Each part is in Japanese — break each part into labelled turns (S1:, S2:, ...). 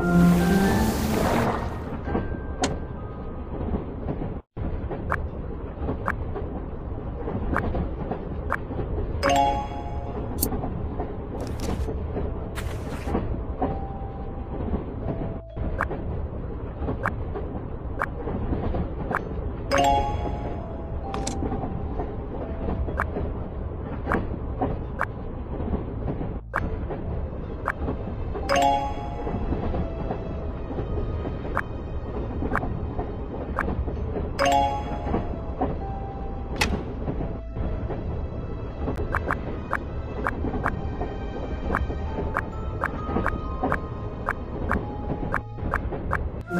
S1: you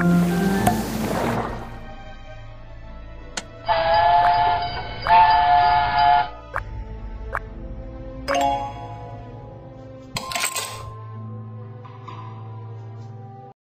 S1: Thank you.